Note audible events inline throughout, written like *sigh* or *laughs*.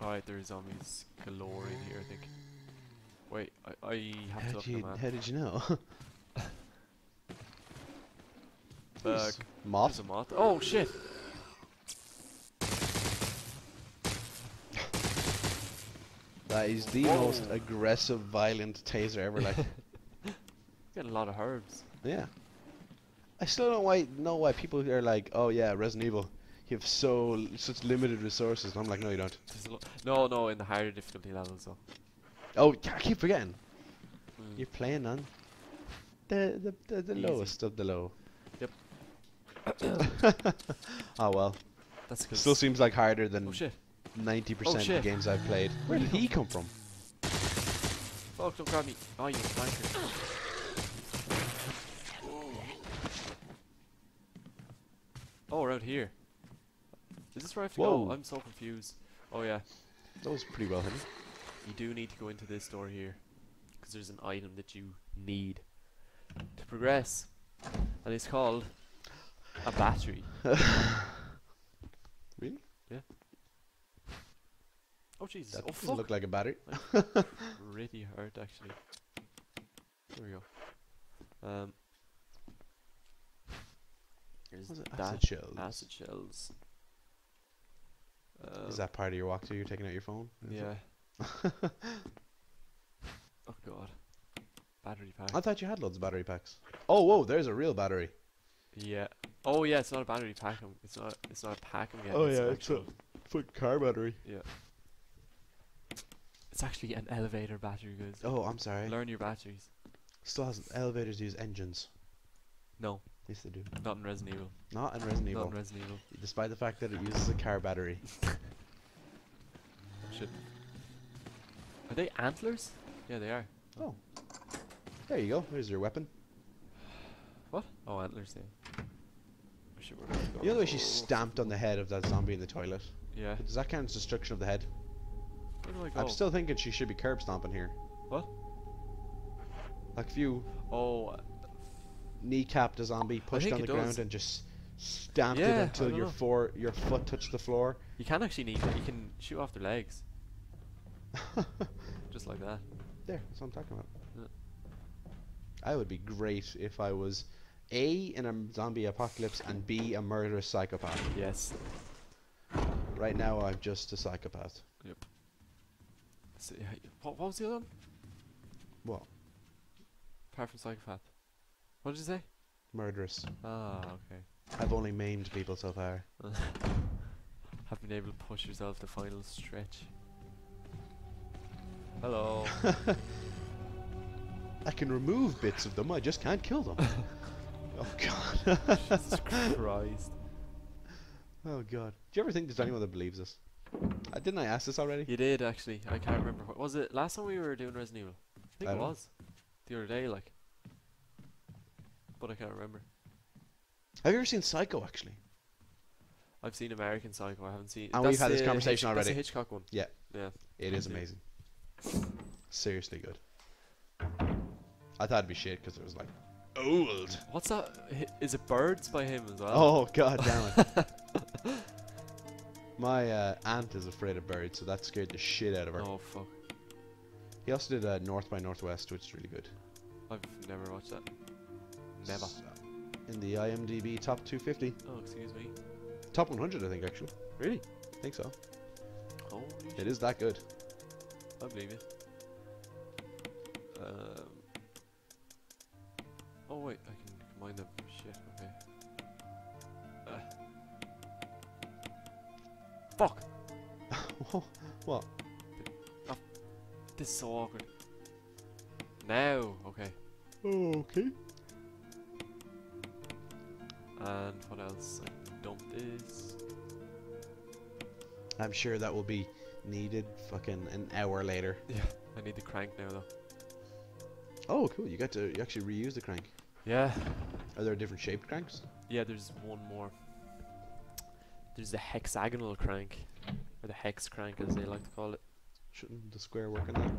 Alright, there's zombies galore in here, I think. Wait, I, I have How to look you, the map. how did you know? *laughs* Jeez. Moth? There's a moth. Oh shit! That is the Whoa. most aggressive, violent taser ever. Like, *laughs* got a lot of herbs. yeah. I still don't why know why people are like, oh yeah, Resident Evil. You have so such limited resources. And I'm like, no, you don't. There's a lo- no, no, in the higher difficulty levels though. Oh, I keep forgetting. Mm. You're playing on the the the, the lowest of the low. Yep. *coughs* oh well. That's good. Still seems like harder than Oh 90% Oh, of the games I've played. Where did he come from? Fuck! Don't grab me! Oh, you flanker! Oh, around here. Where I have to Whoa. go? I'm so confused. Oh yeah, That was pretty well hidden. you do need to go into this door here, because there's an item that you need to progress, and it's called a battery. *laughs* Really? Yeah. Oh Jesus! That oh doesn't fuck! look like a battery. *laughs* Really hurt actually. There we go. Um. There's acid shells? acid shells. Um, Is that part of your walkthrough? You're taking out your phone? Is? Yeah. *laughs* Oh god. Battery pack. I thought you had loads of battery packs. Oh, whoa! There's a real battery. Yeah. Oh yeah, it's not a battery pack. I'm, it's not. It's not a pack. I'm getting. Oh, it's yeah, it's a- Fuck car battery. Yeah. It's actually an elevator battery, guys. Oh, I'm sorry. Learn your batteries. Still hasn't. elevators use engines. No, Yes, they do. not in Resident Evil. Not in Resident Not Evil, in Resident Evil. despite the fact that it uses a car battery. *laughs* Shit. Are they antlers? Yeah, they are. Oh, there you go. There's your weapon. What? Oh, antlers. Yeah. Shit, where do I go? You know the way she stamped on the head of that zombie in the toilet? Yeah. Does that count as destruction of the head? Where do I go? I'm still thinking she should be curb stomping here. What? Like if you Oh, kneecapped a zombie, pushed on the ground, does. and just stamped Yeah, it until your know. four your foot touched the floor. you can actually kneecap. You can shoot off their legs, *laughs* just like that. There, that's what I'm talking about. Yeah. I would be great if I was A in a zombie apocalypse and B a murderous psychopath. Yes. Right now I'm just a psychopath. So, yeah, what, what was the other one? What? Apart from psychopath. What did you say? Murderous. Ah, okay. I've only maimed people so far. *laughs* Have been able to push yourself the final stretch. Hello. *laughs* I can remove bits of them, I just can't kill them. *laughs* oh god. Jesus Christ. oh god. Do you ever think there's anyone that believes this? Uh, didn't I ask this already? You did actually. I can't remember. What was it last time we were doing Resident Evil? I think I it don't know. was the other day, like. But I can't remember. Have you ever seen Psycho actually? I've seen American Psycho. I haven't seen. And we've had this the conversation Hitch- That's already. the Hitchcock one. Yeah. Yeah. It is Yeah. amazing. Seriously good. I thought it'd be shit because it was like old. What's that? Hi- Is it Birds by him as well? Oh god damn it. *laughs* My uh, aunt is afraid of birds, so that scared the shit out of her. Oh fuck! He also did uh, North by Northwest, which is really good. I've never watched that. Never. In the IMDb top 250, Oh, excuse me. top 100, I think actually. Really? I think so. Holy It shit. is that good. I believe it. Um. Oh wait, I can combine them. Shit. Okay. Uh. Fuck! *laughs* what? This is so awkward. Now, okay. Okay. And what else? I dump this. I'm sure that will be needed fucking an hour later. *laughs* Yeah, I need the crank now though. Oh, cool. You got to you actually reuse the crank. Yeah. Are there different shaped cranks? Yeah, there's one more. There's the hexagonal crank, or the hex crank as they like to call it. Shouldn't the square work on that?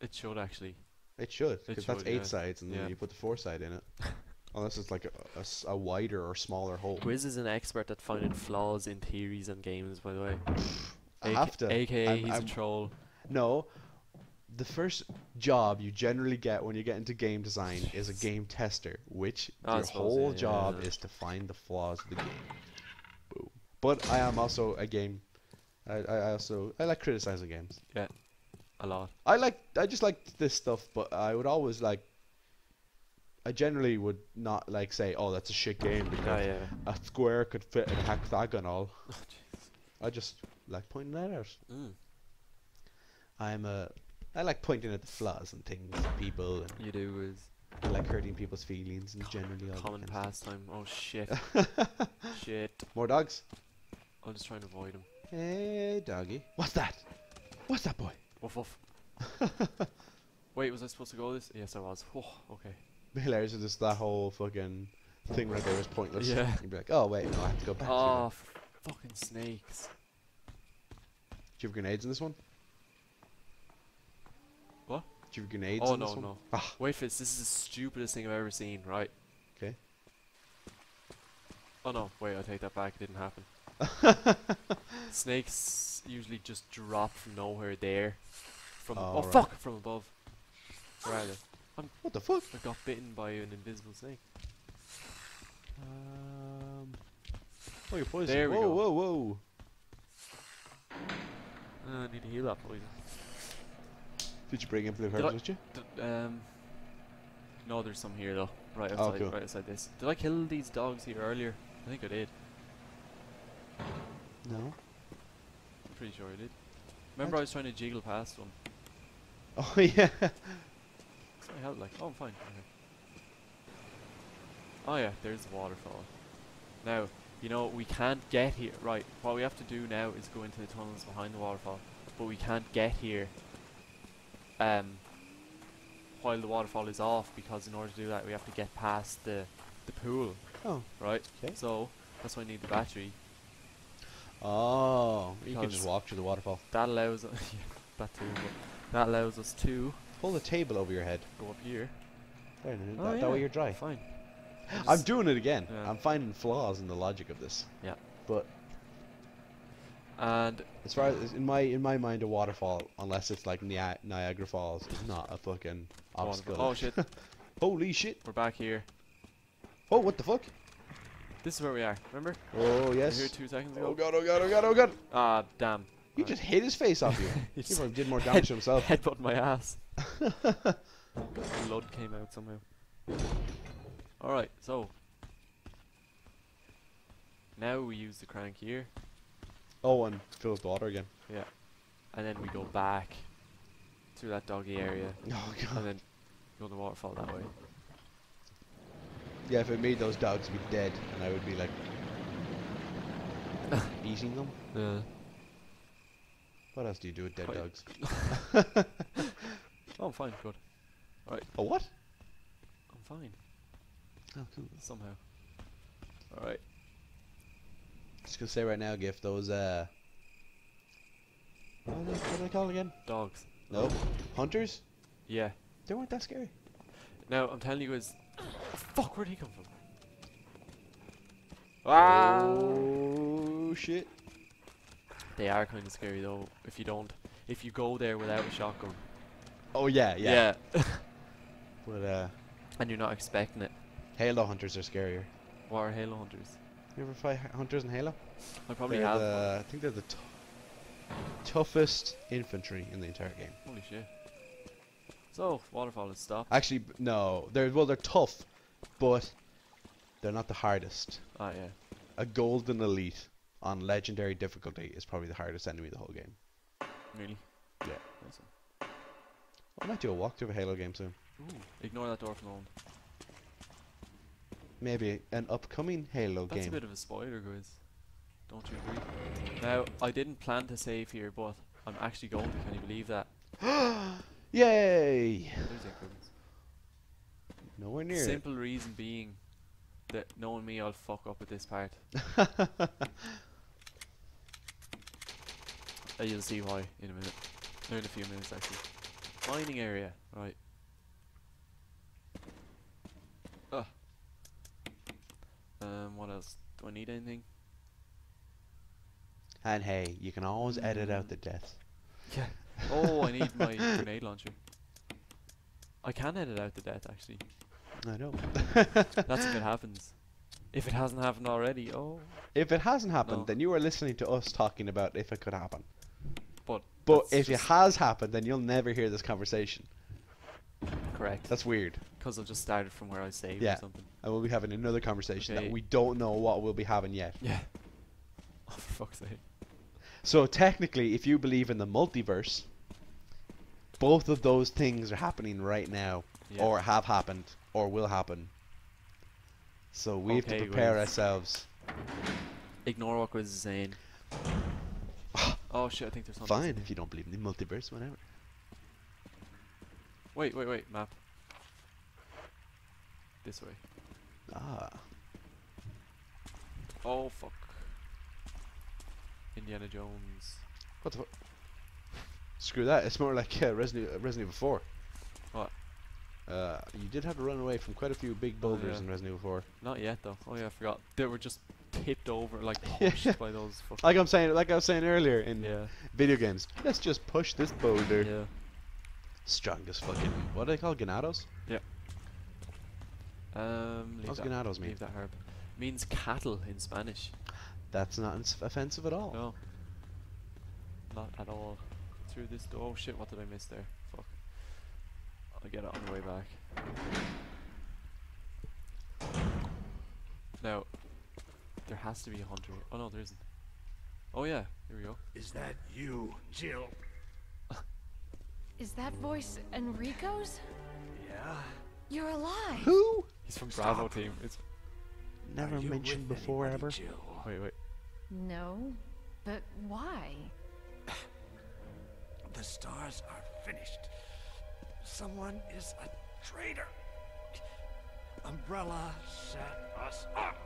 It should actually. It should, because that's eight yeah. sides, and Yeah. then you put the four side in it. *laughs* Unless it's like a a wider or smaller hole. Guizz is an expert at finding flaws in theories and games, by the way. I have to. AKA I'm- he's I'm- a troll. No, the first job you generally get when you get into game design is a game tester, which Oh, your suppose, whole yeah, job yeah. is to find the flaws of the game. Boom. But I am also a game. I I also I like criticizing games. Yeah, a lot. I like I just like this stuff, but I would always like. I generally would not like say, "Oh, that's a shit game," because Oh, yeah. a square could fit in a hexagonal. *laughs* Oh. I just like pointing that out. Mm. I'm a. I like pointing at the flaws and things, and people, and You do is I like hurting people's feelings and generally all common pastime. Oh shit. *laughs* shit. More dogs. I'm just trying to avoid him. Hey, doggy. What's that? What's that boy? Woof woof. *laughs* Wait, was I supposed to go this? Yes, I was. Oh, okay. *laughs* Hilarious is just that whole fucking thing right there is pointless. Yeah. You'd be like, oh wait, no, I have to go back. Oh, f- fucking snakes. Do you have grenades in this one? What? Do you have grenades Oh in no, this one? no. Ah, Wait for this. This is the stupidest thing I've ever seen. Right. Okay. Oh no, wait, I take that back. It didn't happen. *laughs* Snakes usually just drop from nowhere there. From Oh, oh right. fuck, from above. Where are they? What the fuck? I got bitten by an invisible snake. Um. Oh, you're poisoned. There we whoa, go. whoa, whoa. Uh, I need to heal that poison. Did you bring in blue Did herbs with you? Um, no, there's some here though. Right Oh, outside, cool. right outside this. Did I kill these dogs here earlier? I think I did. No. I'm pretty sure I did. Remember, I was trying to jiggle past one. Oh *laughs* yeah. So I held like, oh, I'm fine. Okay. Oh yeah, there's the waterfall. Now, you know, we can't get here. Right, what we have to do now is go into the tunnels behind the waterfall. But we can't get here um, while the waterfall is off because in order to do that we have to get past the, the pool, Oh. right? 'Kay. So, that's why I need the battery. Oh. You can just walk through the waterfall. That allows *laughs* that too, that allows us to Pull the table over your head. go up here. There, n- Oh, that, that way you're dry. Fine. I'm doing it again. Yeah. I'm finding flaws in the logic of this. Yeah. But and as far as in my in my mind, a waterfall, unless it's like Nia- Niagara Falls, is not a fucking Oh, obstacle. Oh shit, *laughs* Holy shit! we're back here. Oh, what the fuck? This is where we are. Remember? Oh We were here two seconds ago. Oh god! Oh god! Oh god! Oh god! Ah, damn. He just hit his face off you. *laughs* He did more damage to himself. Headbutt my ass. *laughs* Blood came out somehow. Alright, so. Now we use the crank here, Oh, and fills the water again. Yeah. And then we go back to that doggy area, *laughs* Oh god. and then go to the waterfall that way. Yeah, if it made those dogs be dead, and I would be like eating them. Yeah. What else do you do with dead Quite- dogs? *laughs* *laughs* Oh, I'm fine, good. Alright. Oh what? I'm fine, Oh cool. somehow. Alright. Just gonna say right now, Giff, those uh, what are they, what are they called again? Dogs. No, hunters. Yeah. They weren't that scary. Now, I'm telling you. Oh, fuck, where'd he come from? Ah! Oh shit! They are kind of scary though. If you don't, if you go there without a shotgun. Oh yeah, yeah. Yeah. *laughs* But uh, and you're not expecting it. Halo hunters are scarier. What are Halo hunters? You ever fight hunters in Halo? I probably they're have. The, I think they're the t- toughest infantry in the entire game. Holy shit. So, waterfall is stopped. Actually, no. They're well, they're tough, but they're not the hardest. Ah, yeah. A golden elite on legendary difficulty is probably the hardest enemy of the whole game. Really? Yeah. Nice. I might do a walkthrough of a Halo game soon. Ooh, ignore that door from the moment. Maybe an upcoming Halo game. That's a bit of a spoiler, guys. Don't you agree? Now, I didn't plan to save here, but I'm actually going to. Can you believe that? *gasps* Yay! Nowhere near Simple reason being that knowing me, I'll fuck up with this part. *laughs* Uh, you'll see why in a minute. No, in a few minutes actually. Mining area, right. Ah. Um, what else? Do I need anything? And hey, you can always edit out the deaths. *laughs* Yeah. Oh, I need my *laughs* grenade launcher. I can edit out the death actually. I know. *laughs* That's if it happens. If it hasn't happened already, oh. if it hasn't happened, No. then you are listening to us talking about if it could happen. But that's if it has happened, then you'll never hear this conversation. correct, That's weird. because I've just started from where I saved Yeah. or something. And we'll be having another conversation Okay. that we don't know what we'll be having yet. Yeah. *laughs* Oh, for fuck's sake. So technically, if you believe in the multiverse, both of those things are happening right now, Yeah. or have happened, or will happen. So we have to prepare ourselves. Ignore what Guizz is saying. Oh shit, I think there's something. Fine, if you don't believe in the multiverse, whatever. Wait, wait, wait, map. This way. Ah, Oh fuck. Indiana Jones. what the fuck? Screw that. It's more like uh, Resident, uh, Resident Evil 4. What? Uh, you did have to run away from quite a few big Oh, boulders yeah. in Resident Evil 4. Not yet though. Oh yeah, I forgot. They were just tipped over, like *laughs* Yeah. pushed by those fucking. Like I'm saying, like I was saying earlier in yeah. video games, let's just push this boulder. Yeah. Strongest fucking what do they call ganados? Yeah. Um. What's that, ganados mean? leave that herb. Means cattle in Spanish. That's not ins- offensive at all. No. Not at all. Through this door. Oh shit! What did I miss there? Fuck. I'll get it on the way back. Now, there has to be a hunter. Oh no, there isn't. Oh yeah, here we go. Is that you, Jill? Is that voice Enrico's? Yeah? You're alive. Who? He's from Bravo Stop. team. It's Never mentioned before anybody, ever. Jill? wait, wait. No, but why? The stars are finished. Someone is a traitor. Umbrella set us up.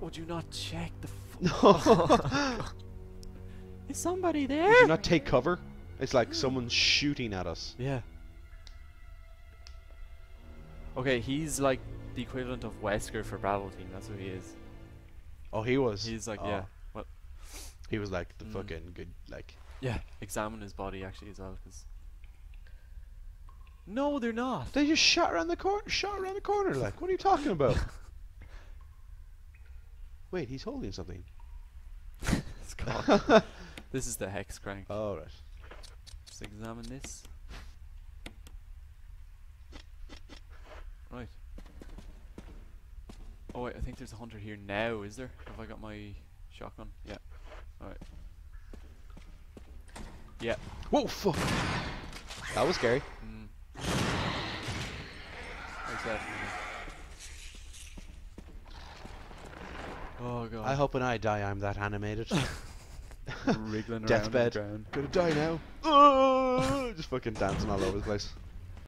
Would you not check the? *laughs* F- No. Is somebody Would there? you not take cover? It's like someone's shooting at us. Yeah. Okay, he's like the equivalent of Wesker for Bravo team. That's who he is. Oh, he was. He's like, oh, yeah, what? He was like the Mm. fucking good, like. Yeah, examine his body actually as well, because. No, they're not. They just shot around the corner. Shot around the corner. Like, what are you talking about? *laughs* Wait, he's holding something. *laughs* it's gone. *laughs* this is the hex crank. All right. Just examine this. Right. Oh wait, I think there's a hunter here now, is there? Have I got my shotgun? Yeah. Alright. Yeah. Whoa, fuck. That was scary. Mm. Where's Oh god. I hope when I die, I'm that animated. *laughs* wriggling *laughs* around Deathbed. ground. Gonna die now. Oh, *laughs* just fucking dancing all over the place.